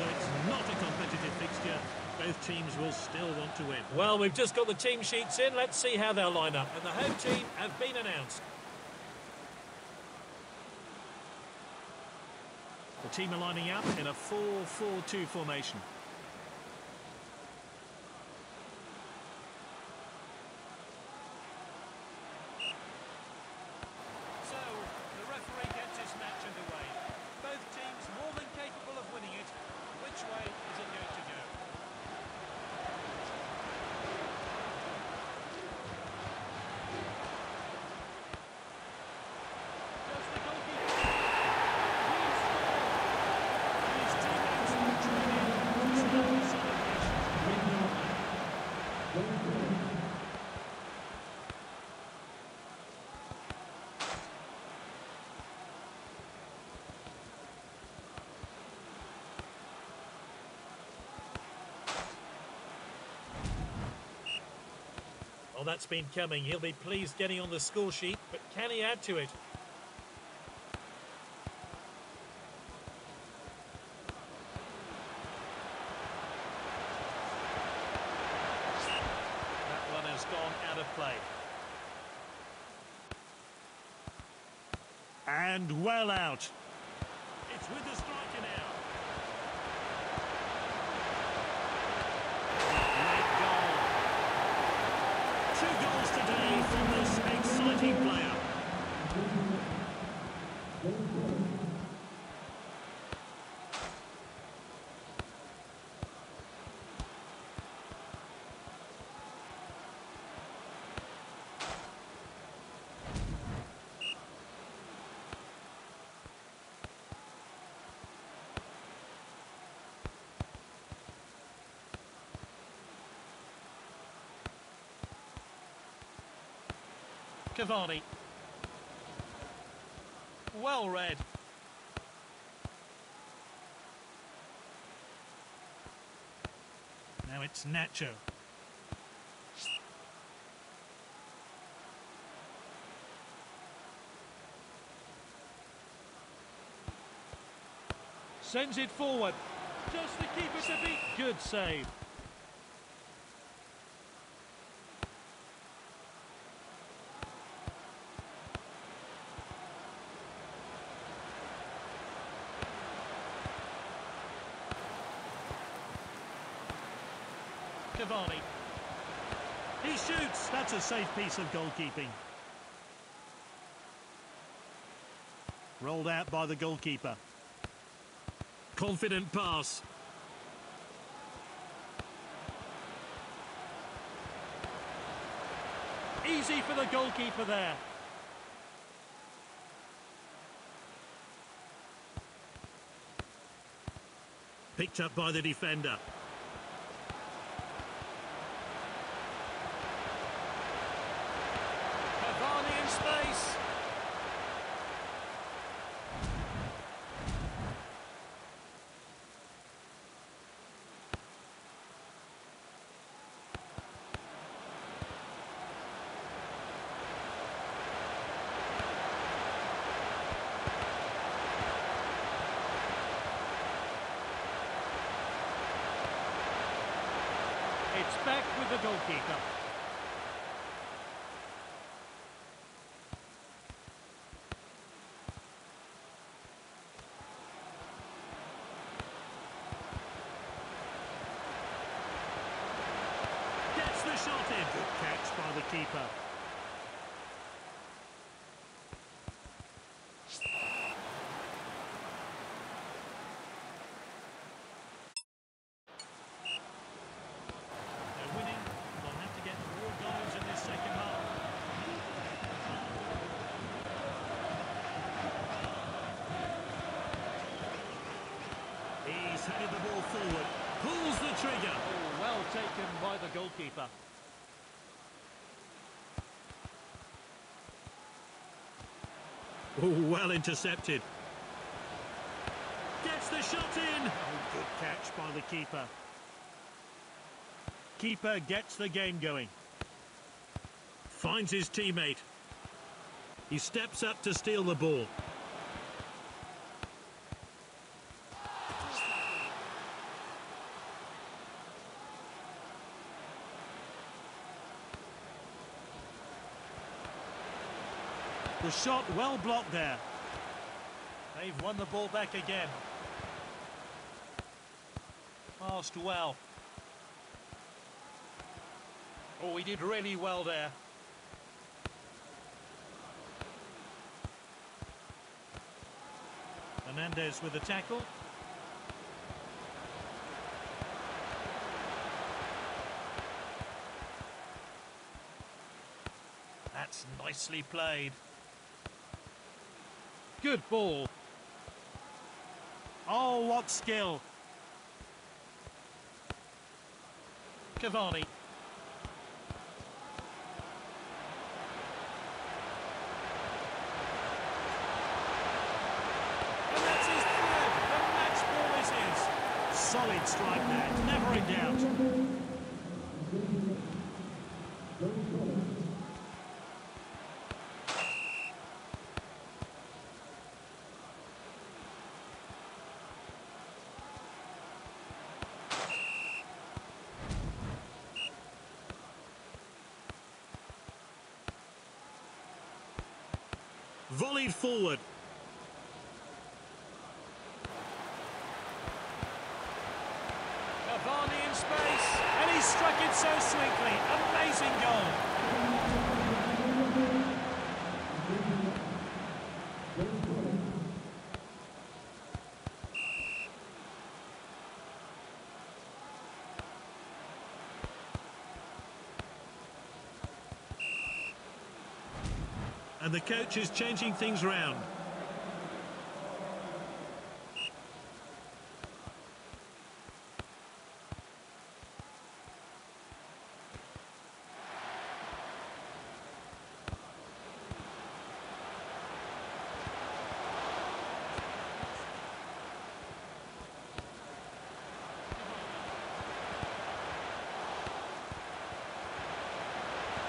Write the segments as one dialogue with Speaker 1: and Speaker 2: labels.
Speaker 1: Though it's not a competitive fixture, both teams will still want to win.
Speaker 2: Well, we've just got the team sheets in. Let's see how they'll line up. And the home team have been announced.
Speaker 1: The team are lining up in a 4-4-2 formation.
Speaker 2: So, the referee gets this match underway. Both teams more than capable of winning it. Which way is it going to go? Does the goalkeeper...
Speaker 1: His teammates will join in to start the celebration.
Speaker 2: Well, that's been coming. He'll be pleased getting on the score sheet, but can he add to it?
Speaker 1: That one has gone out of play. And well out. It's with the striker now. Great goal. Two goals today from this exciting player. Cavani. Well read. Now it's Nacho. Sends it forward. Just the keeper to beat. Good save. Cavani. He shoots. That's a safe piece of goalkeeping. Rolled out by the goalkeeper. Confident pass. Easy for the goalkeeper there. Picked up by the defender. Cavani in space. It's back with the goalkeeper. Gets the shot in. Good catch by the keeper. They're winning. They'll have to get more goals in this second half. He's headed the ball forward. Pulls the trigger. Oh, well taken by the goalkeeper. Well intercepted. Gets the shot in. Good catch by the keeper. Keeper gets the game going. Finds his teammate. He steps up to steal the ball. The shot well blocked there.
Speaker 2: They've won the ball back again. Passed well. Oh, he did really well there.
Speaker 1: Hernandez with the tackle.
Speaker 2: That's nicely played. Good ball.
Speaker 1: Oh, what skill.
Speaker 2: Cavani.
Speaker 1: Solid strike there, never in doubt. Volleyed forward.
Speaker 2: Cavani in space, and he struck it so sweetly. Amazing goal.
Speaker 1: And the coach is changing things round.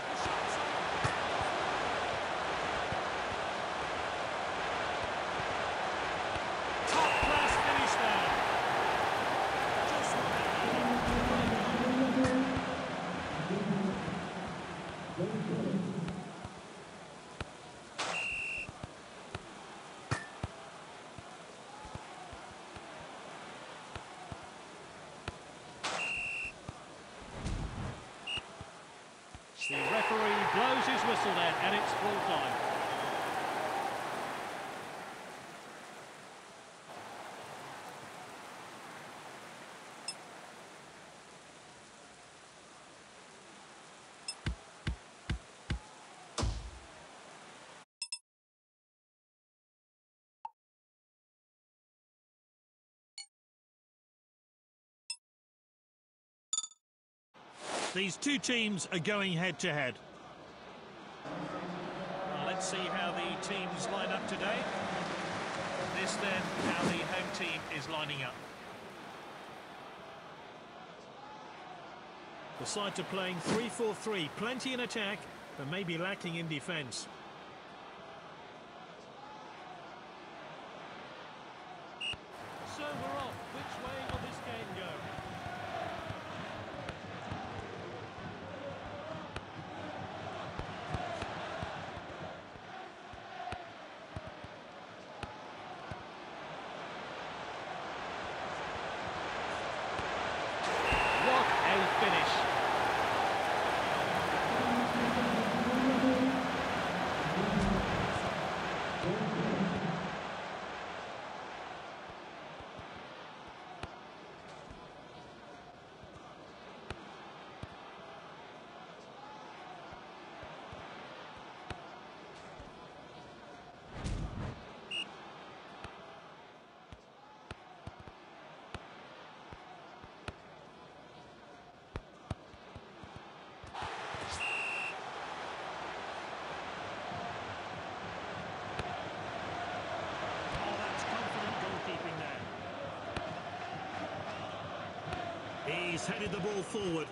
Speaker 2: The shot's on. Top class finish there. Just what they needed. The referee blows his whistle then, and it's full time.
Speaker 1: These two teams are going head to head.
Speaker 2: Well, let's see how the teams line up today. This then, how the home team is lining up.
Speaker 1: The sides are playing 3-4-3, plenty in attack, but maybe lacking in defence.
Speaker 2: So we're off. Which way will this game go? What a finish.
Speaker 1: Oh, that's confident goalkeeping there. He's headed the ball forward.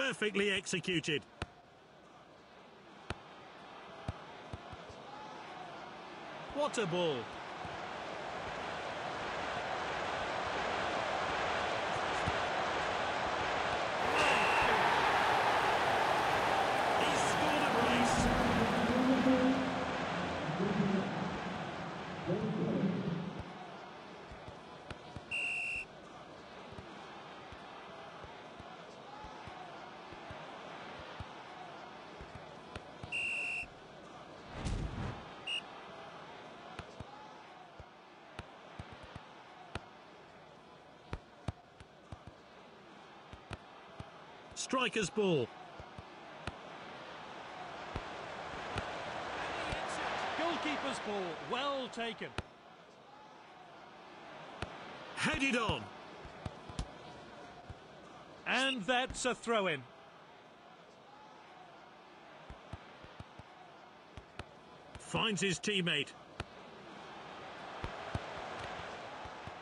Speaker 1: Perfectly executed.
Speaker 2: What a ball.
Speaker 1: He's scored a brace. Striker's ball.
Speaker 2: And he hits it. Goalkeeper's ball. Well taken.
Speaker 1: Headed on.
Speaker 2: And that's a throw-in.
Speaker 1: Finds his teammate.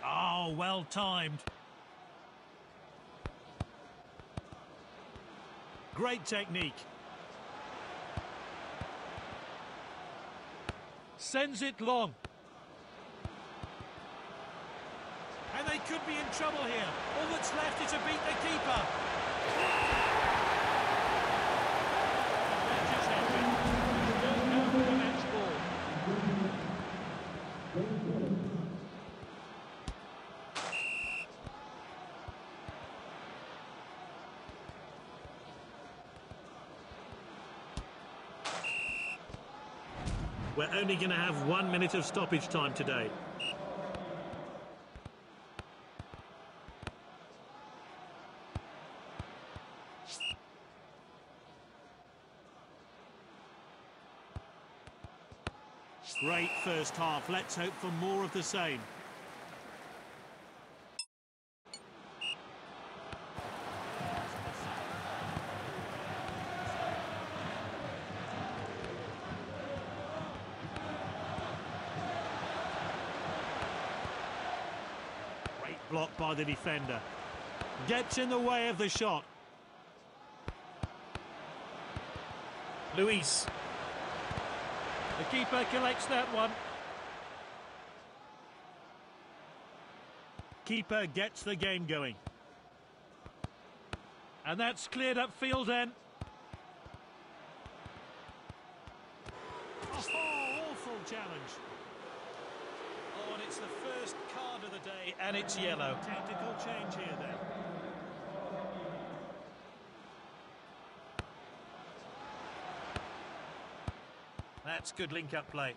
Speaker 2: Oh, well timed. Great technique. Sends it long. And they could be in trouble here. All that's left is to beat the keeper. Match is ended. Don't have the match ball.
Speaker 1: We're only going to have one minute of stoppage time today. Great first half. Let's hope for more of the same. Great block by the defender. Gets in the way of the shot.
Speaker 2: Luis. The keeper collects that one.
Speaker 1: Keeper gets the game going.
Speaker 2: And that's cleared upfield then.
Speaker 1: Oh, awful challenge.
Speaker 2: Oh, and it's the first card of the day, and it's yellow.
Speaker 1: Tactical change here then.
Speaker 2: That's good link-up play.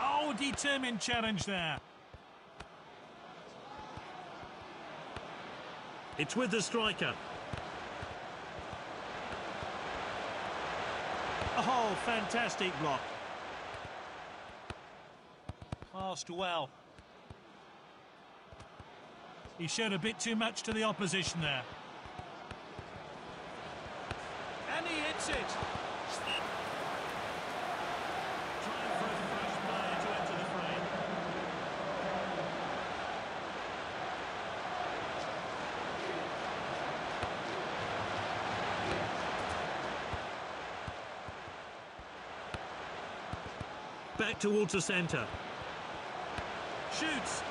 Speaker 1: Oh, determined challenge there. It's with the striker. Oh, fantastic block.
Speaker 2: Passed well.
Speaker 1: He showed a bit too much to the opposition there.
Speaker 2: And he hits it.
Speaker 1: Trying for a fresh player to enter the frame. Back towards the centre. Shoots.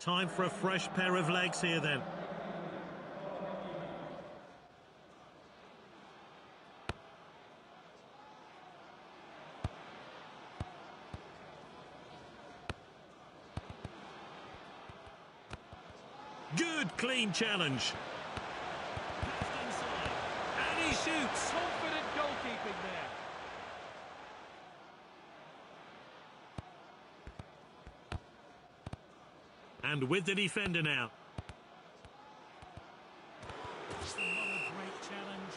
Speaker 1: Time for a fresh pair of legs here then. Good clean challenge. Passed inside. And he shoots.
Speaker 2: Confident goalkeeping there.
Speaker 1: And with the defender now. Another great challenge.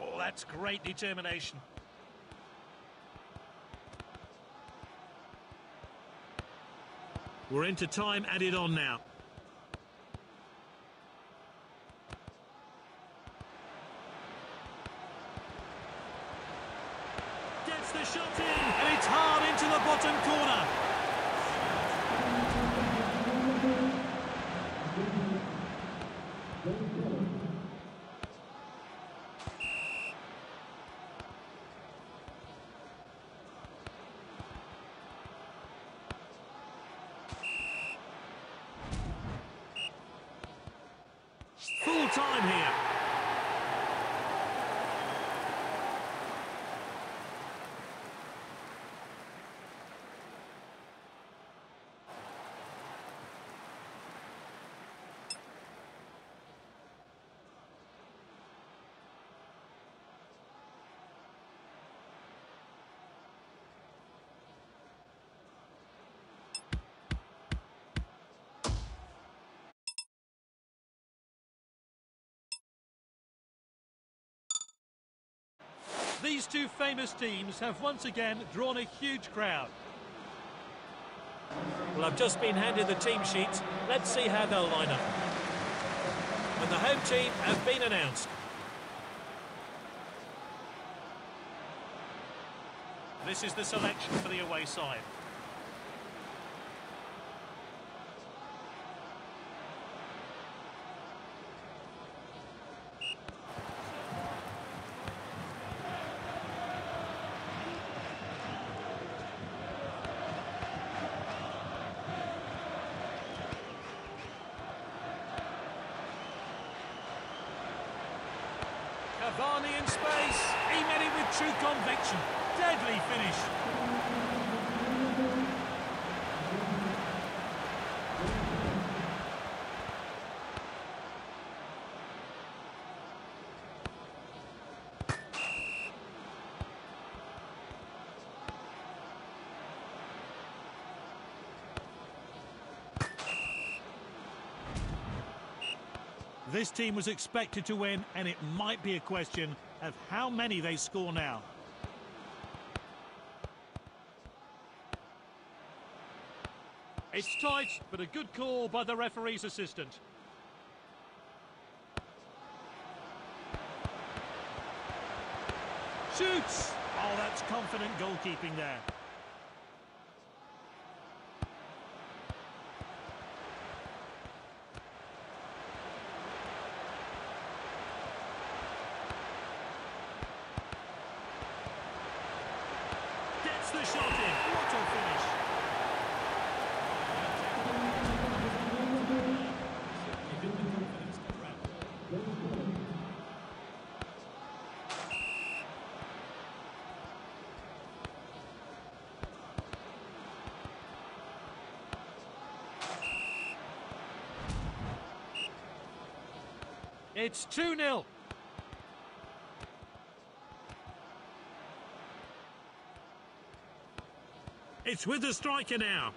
Speaker 2: Oh, that's great determination.
Speaker 1: We're into time added on now.
Speaker 2: bottom corner.
Speaker 1: Full time here.
Speaker 2: These two famous teams have once again drawn a huge crowd. Well, I've just been handed the team sheets. Let's see how they'll line up. And the home team have been announced. This is the selection for the away side. Cavani in space. He met it with true conviction. Deadly finish. Team was expected to win, and it might be a question of how many they score now. It's tight, but a good call by the referee's assistant. Shoots! Oh, that's confident goalkeeping there. Gets the shot in. What a finish. It's 2 0.
Speaker 1: It's with the striker now.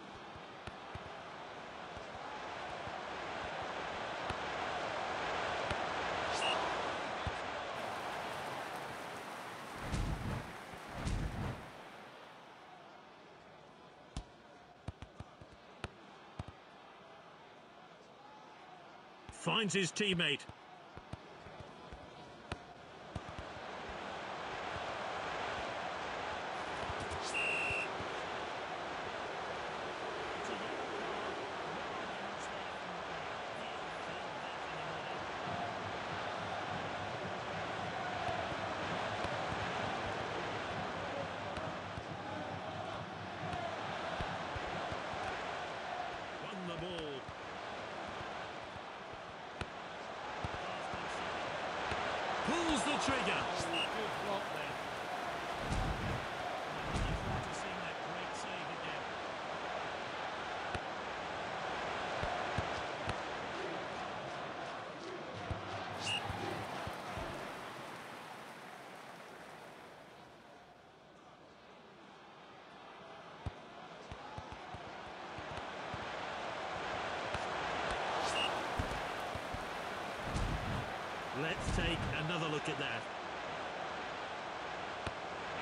Speaker 1: Finds his teammate. Won the ball. Pulls the trigger.
Speaker 2: Good block there. Looking forward to seeing that great save again.
Speaker 1: Let's take another look at that.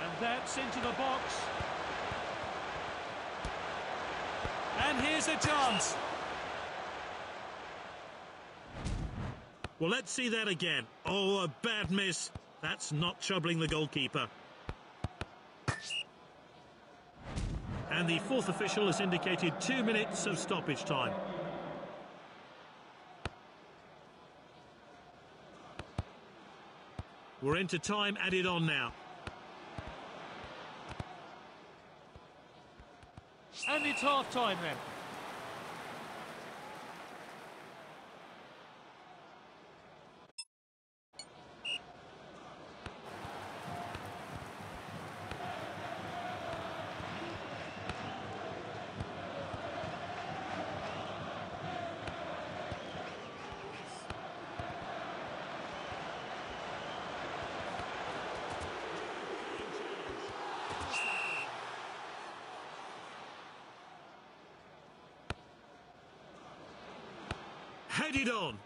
Speaker 2: And that's into the box. And here's a chance.
Speaker 1: Well, let's see that again. Oh, a bad miss. That's not troubling the goalkeeper. And the fourth official has indicated two minutes of stoppage time. We're into time added on now.
Speaker 2: And it's half time then.
Speaker 1: Headed on.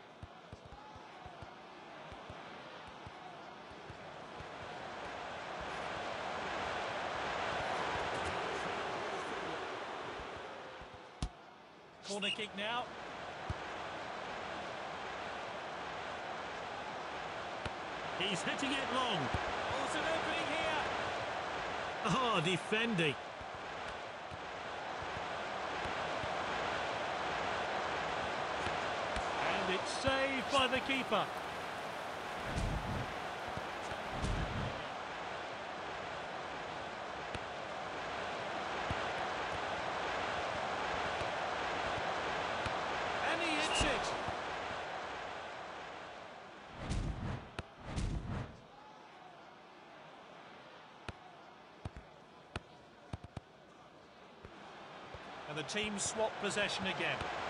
Speaker 2: Corner kick now.
Speaker 1: He's hitting it long.
Speaker 2: Oh, it's an opening here.
Speaker 1: Oh, defending.
Speaker 2: And it's saved by the keeper. And he hits it. And the team swap possession again.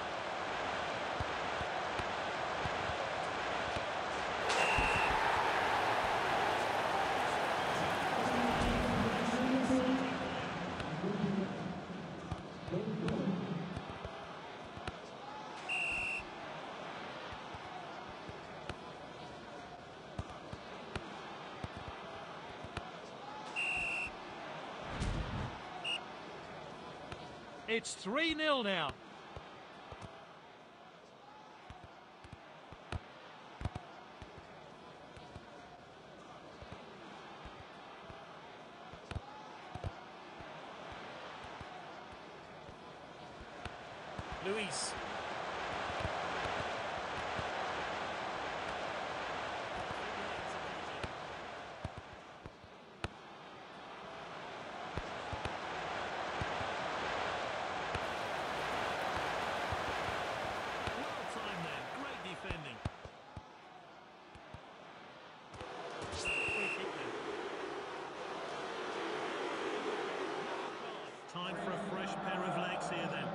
Speaker 2: It's 3 0 now. Luis.
Speaker 1: Well timed then. Great defending. Free kick then. Time for a fresh pair of legs here then.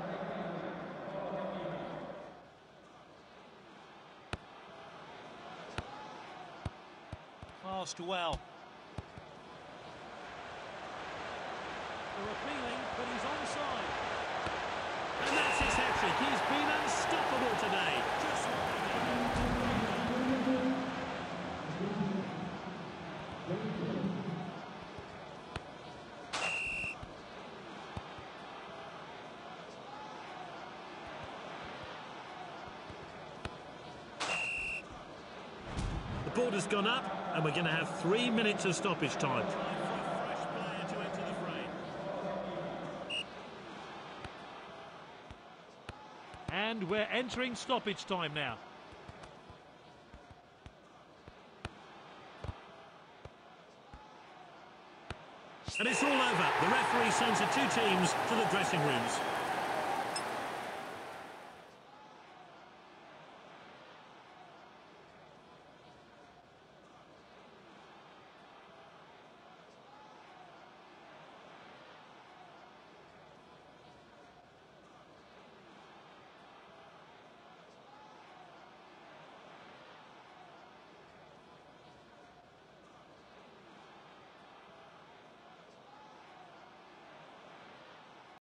Speaker 2: Passed well. They're appealing, but he's onside.
Speaker 1: And that's his hat-trick. He's been unstoppable today. Just border's gone up, and we're going to have three minutes of stoppage time.
Speaker 2: And we're entering stoppage time now.
Speaker 1: And it's all over. The referee sends the two teams to the dressing rooms.